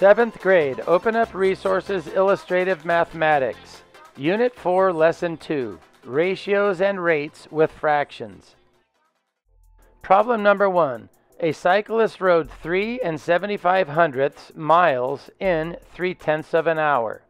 Seventh grade, open up resources illustrative mathematics. Unit 4, Lesson 2 Ratios and Rates with Fractions. Problem number 1. A cyclist rode 3 and 75 hundredths miles in 3 tenths of an hour.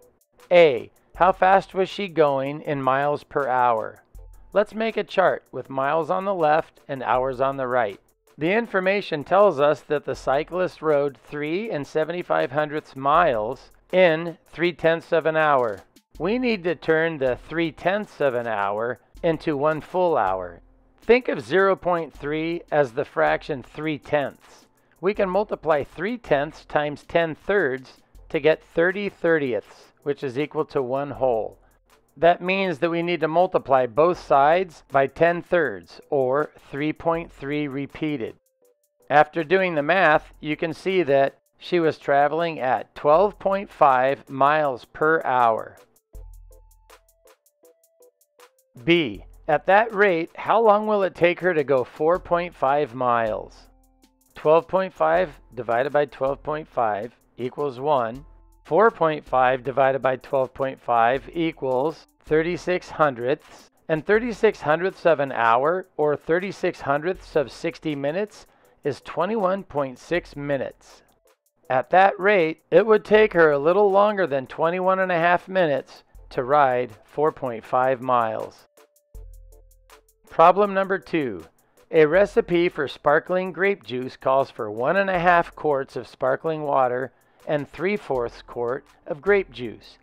A. How fast was she going in miles per hour? Let's make a chart with miles on the left and hours on the right. The information tells us that the cyclist rode 3 and 75 hundredths miles in 3 tenths of an hour. We need to turn the 3 tenths of an hour into one full hour. Think of 0.3 as the fraction 3 tenths. We can multiply 3 tenths times 10 thirds to get 30 thirtieths, which is equal to 1 whole. That means that we need to multiply both sides by 10 thirds, or 3.3 repeated. After doing the math, you can see that she was traveling at 12.5 miles per hour. B. At that rate, how long will it take her to go 4.5 miles? 12.5 divided by 12.5 equals 1. 4.5 divided by 12.5 equals 36 hundredths. And 36 hundredths of an hour, or 36 hundredths of 60 minutes, is 21.6 minutes. At that rate, it would take her a little longer than 21 and a half minutes to ride 4.5 miles. Problem number two. A recipe for sparkling grape juice calls for one and a half quarts of sparkling water and 3 fourths quart of grape juice.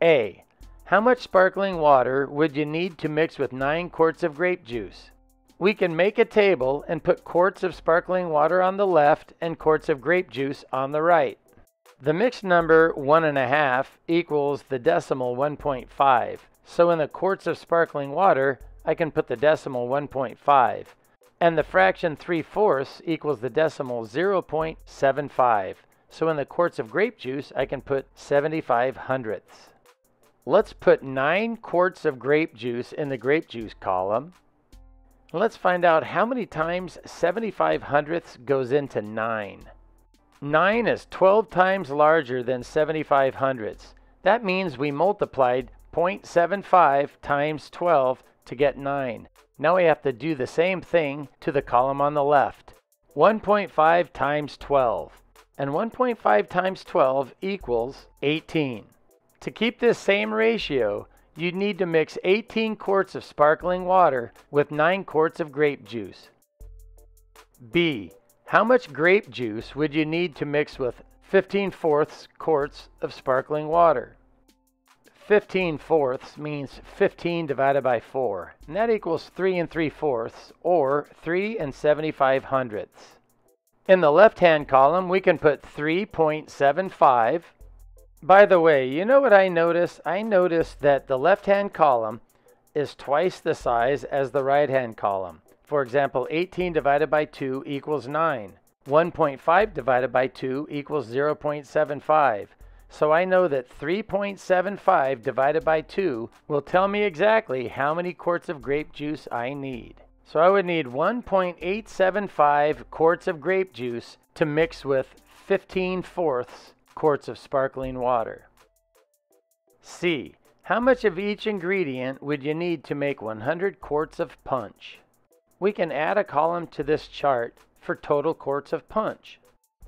A. How much sparkling water would you need to mix with 9 quarts of grape juice? We can make a table and put quarts of sparkling water on the left and quarts of grape juice on the right. The mixed number 1.5 equals the decimal 1.5. So in the quarts of sparkling water, I can put the decimal 1.5. And the fraction 3 fourths equals the decimal 0.75. So in the quarts of grape juice, I can put 75 hundredths. Let's put 9 quarts of grape juice in the grape juice column. Let's find out how many times 75 hundredths goes into 9. 9 is 12 times larger than 75 hundredths. That means we multiplied 0.75 times 12 to get 9. Now we have to do the same thing to the column on the left. 1.5 times 12 and 1.5 times 12 equals 18. To keep this same ratio, you'd need to mix 18 quarts of sparkling water with 9 quarts of grape juice. B. How much grape juice would you need to mix with 15 fourths quarts of sparkling water? 15 fourths means 15 divided by 4, and that equals 3 and 3 fourths, or 3 and 75 hundredths. In the left-hand column, we can put 3.75. By the way, you know what I noticed? I noticed that the left-hand column is twice the size as the right-hand column. For example, 18 divided by 2 equals 9. 1.5 divided by 2 equals 0.75. So I know that 3.75 divided by 2 will tell me exactly how many quarts of grape juice I need. So I would need 1.875 quarts of grape juice to mix with 15 fourths quarts of sparkling water. C. How much of each ingredient would you need to make 100 quarts of punch? We can add a column to this chart for total quarts of punch.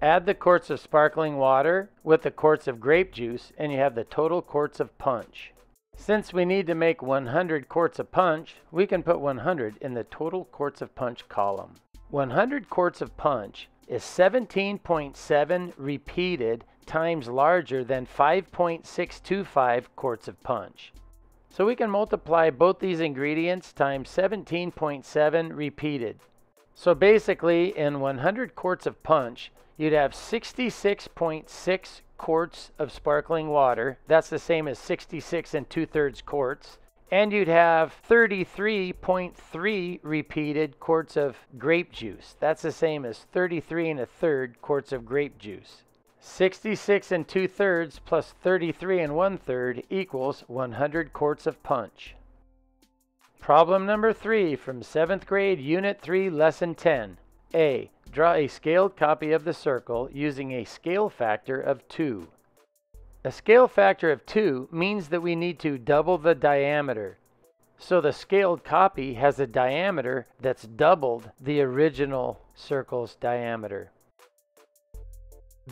Add the quarts of sparkling water with the quarts of grape juice and you have the total quarts of punch. Since we need to make 100 quarts of punch, we can put 100 in the total quarts of punch column. 100 quarts of punch is 17.7 repeated times larger than 5.625 quarts of punch. So we can multiply both these ingredients times 17.7 repeated. So basically, in 100 quarts of punch, you'd have 66.6 quarts of sparkling water. That's the same as 66 and two thirds quarts. And you'd have 33.3 repeated quarts of grape juice. That's the same as 33 and a third quarts of grape juice. 66 and two thirds plus 33 and one third equals 100 quarts of punch. Problem number three from seventh grade, unit three, lesson 10. A. Draw a scaled copy of the circle using a scale factor of 2. A scale factor of 2 means that we need to double the diameter. So the scaled copy has a diameter that's doubled the original circle's diameter.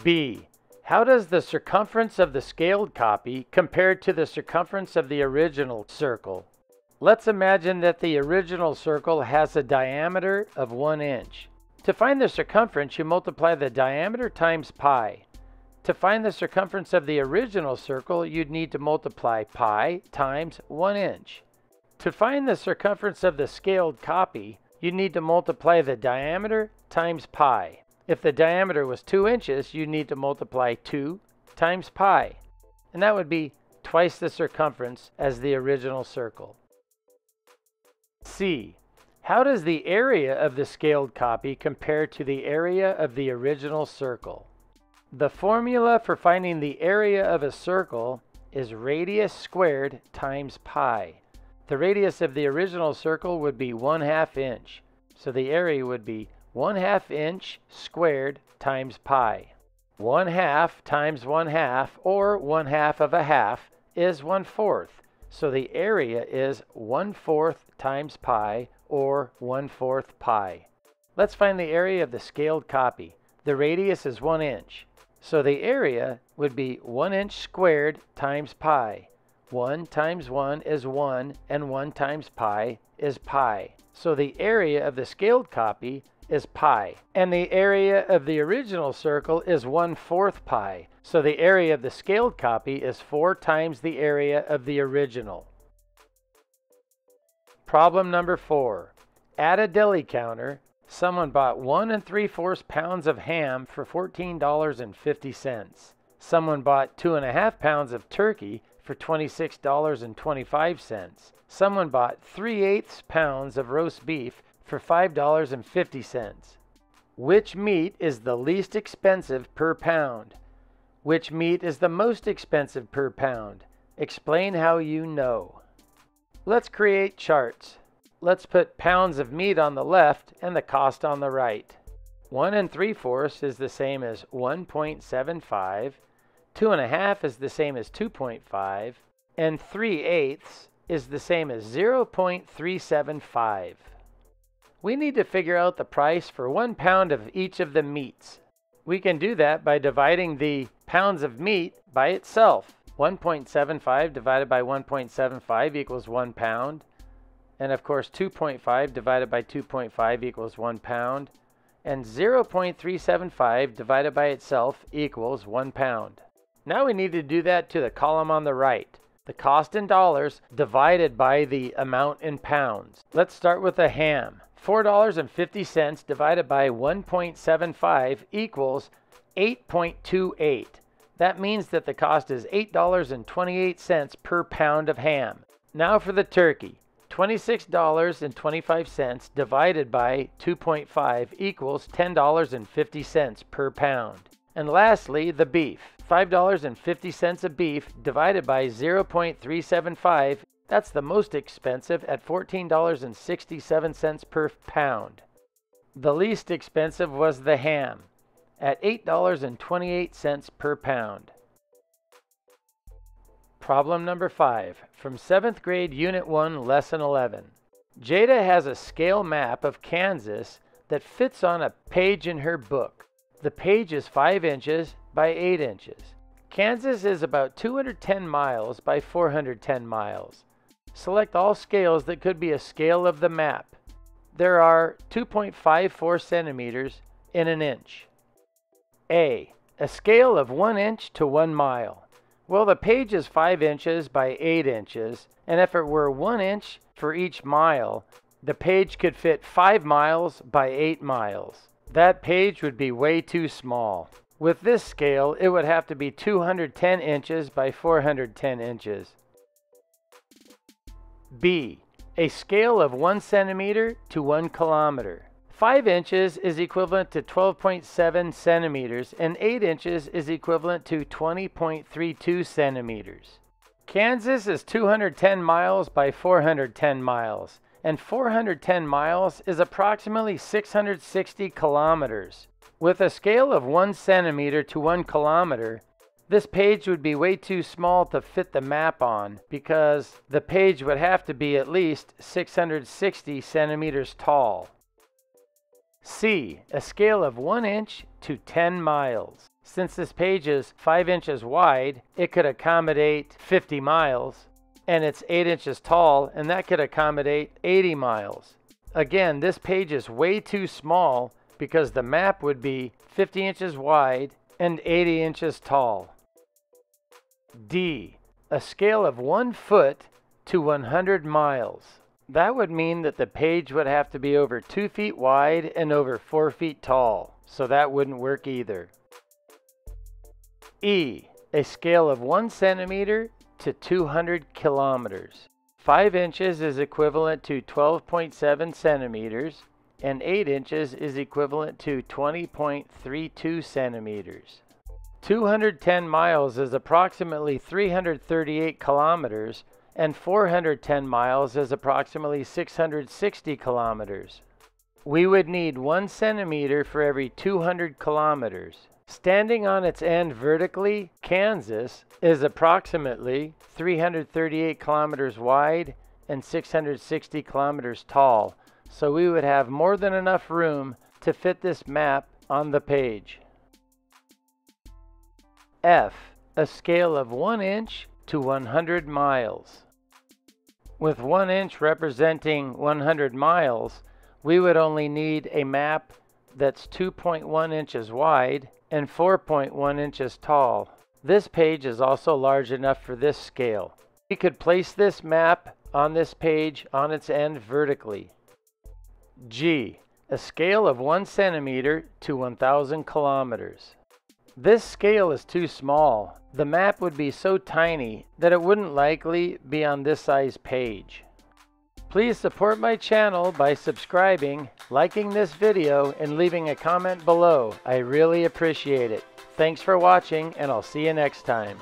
B. How does the circumference of the scaled copy compare to the circumference of the original circle? Let's imagine that the original circle has a diameter of 1 inch. To find the circumference, you multiply the diameter times pi. To find the circumference of the original circle, you'd need to multiply pi times 1 inch. To find the circumference of the scaled copy, you'd need to multiply the diameter times pi. If the diameter was 2 inches, you'd need to multiply 2 times pi. And that would be twice the circumference as the original circle. C. How does the area of the scaled copy compare to the area of the original circle? The formula for finding the area of a circle is radius squared times pi. The radius of the original circle would be 1 half inch, so the area would be 1 half inch squared times pi. 1 half times 1 half, or 1 half of a half, is 1 fourth, so the area is 1 fourth times pi, or 1 fourth pi. Let's find the area of the scaled copy. The radius is 1 inch, so the area would be 1 inch squared times pi. 1 times 1 is 1, and 1 times pi is pi. So the area of the scaled copy is pi. And the area of the original circle is 1 fourth pi. So the area of the scaled copy is 4 times the area of the original. Problem number four. At a deli counter, someone bought one and three fourths pounds of ham for $14.50. Someone bought two and a half pounds of turkey for $26.25. Someone bought three eighths pounds of roast beef for $5.50. Which meat is the least expensive per pound? Which meat is the most expensive per pound? Explain how you know. Let's create charts. Let's put pounds of meat on the left and the cost on the right. 1 and 3 fourths is the same as 1.75, 2 and a half is the same as 2.5, and 3 eighths is the same as 0.375. We need to figure out the price for one pound of each of the meats. We can do that by dividing the pounds of meat by itself. 1.75 divided by 1.75 equals 1 pound. And of course 2.5 divided by 2.5 equals 1 pound. And 0.375 divided by itself equals 1 pound. Now we need to do that to the column on the right. The cost in dollars divided by the amount in pounds. Let's start with a ham. $4.50 divided by 1.75 equals 8.28. That means that the cost is $8.28 per pound of ham. Now for the turkey. $26.25 divided by 2.5 equals $10.50 per pound. And lastly, the beef. $5.50 of beef divided by 0.375, that's the most expensive at $14.67 per pound. The least expensive was the ham at $8.28 per pound. Problem number 5 from 7th grade Unit 1 Lesson 11. Jada has a scale map of Kansas that fits on a page in her book. The page is 5 inches by 8 inches. Kansas is about 210 miles by 410 miles. Select all scales that could be a scale of the map. There are 2.54 centimeters in an inch. A. A scale of 1 inch to 1 mile. Well, the page is 5 inches by 8 inches, and if it were 1 inch for each mile, the page could fit 5 miles by 8 miles. That page would be way too small. With this scale, it would have to be 210 inches by 410 inches. B. A scale of 1 centimeter to 1 kilometer. 5 inches is equivalent to 12.7 centimeters, and 8 inches is equivalent to 20.32 centimeters. Kansas is 210 miles by 410 miles, and 410 miles is approximately 660 kilometers. With a scale of 1 centimeter to 1 kilometer, this page would be way too small to fit the map on because the page would have to be at least 660 centimeters tall. C. A scale of 1 inch to 10 miles. Since this page is 5 inches wide, it could accommodate 50 miles, and it's 8 inches tall, and that could accommodate 80 miles. Again, this page is way too small because the map would be 50 inches wide and 80 inches tall. D. A scale of 1 foot to 100 miles. That would mean that the page would have to be over 2 feet wide and over 4 feet tall, so that wouldn't work either. E. A scale of 1 centimeter to 200 kilometers. 5 inches is equivalent to 12.7 centimeters, and 8 inches is equivalent to 20.32 centimeters. 210 miles is approximately 338 kilometers, and 410 miles is approximately 660 kilometers. We would need 1 centimeter for every 200 kilometers. Standing on its end vertically, Kansas is approximately 338 kilometers wide and 660 kilometers tall, so we would have more than enough room to fit this map on the page. F. A scale of 1 inch to 100 miles. With 1 inch representing 100 miles, we would only need a map that's 2.1 inches wide and 4.1 inches tall. This page is also large enough for this scale. We could place this map on this page on its end vertically. G. A scale of 1 centimeter to 1,000 kilometers. This scale is too small. The map would be so tiny that it wouldn't likely be on this size page. Please support my channel by subscribing, liking this video, and leaving a comment below. I really appreciate it. Thanks for watching, and I'll see you next time.